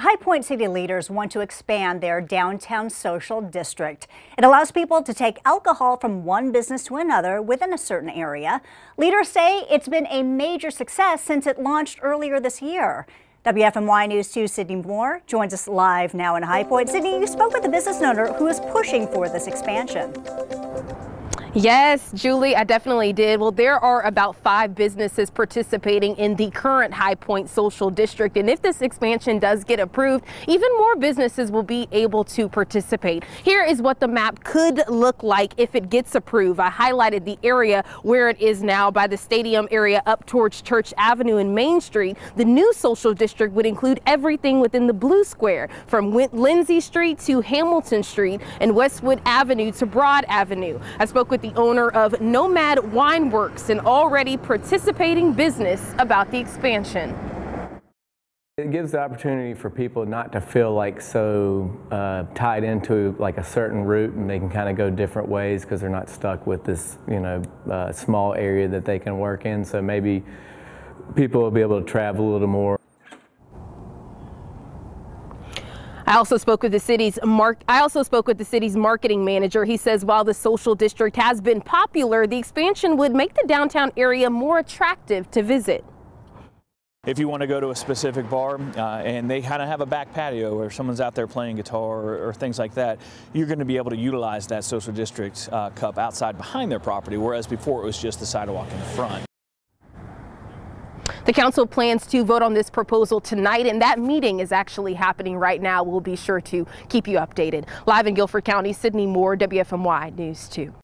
High Point City leaders want to expand their downtown social district. It allows people to take alcohol from one business to another within a certain area. Leaders say it's been a major success since it launched earlier this year. WFMY News 2 Sydney Moore joins us live now in High Point. Sydney, you spoke with the business owner who is pushing for this expansion. Yes, Julie, I definitely did. Well, there are about five businesses participating in the current High Point Social District. And if this expansion does get approved, even more businesses will be able to participate. Here is what the map could look like if it gets approved. I highlighted the area where it is now by the stadium area up towards Church Avenue and Main Street. The new social district would include everything within the Blue Square from Lindsay Street to Hamilton Street and Westwood Avenue to Broad Avenue. I spoke with the owner of Nomad Wine Works, an already participating business, about the expansion. It gives the opportunity for people not to feel like so uh, tied into like a certain route and they can kind of go different ways because they're not stuck with this, you know, uh, small area that they can work in. So maybe people will be able to travel a little more. I also spoke with the city's mark. I also spoke with the city's marketing manager. He says while the social district has been popular, the expansion would make the downtown area more attractive to visit. If you want to go to a specific bar uh, and they kind of have a back patio where someone's out there playing guitar or, or things like that, you're going to be able to utilize that social district uh, cup outside behind their property, whereas before it was just the sidewalk in the front. The council plans to vote on this proposal tonight, and that meeting is actually happening right now. We'll be sure to keep you updated. Live in Guilford County, Sydney Moore, WFMY News 2.